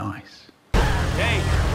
nice. Hey,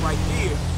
right there.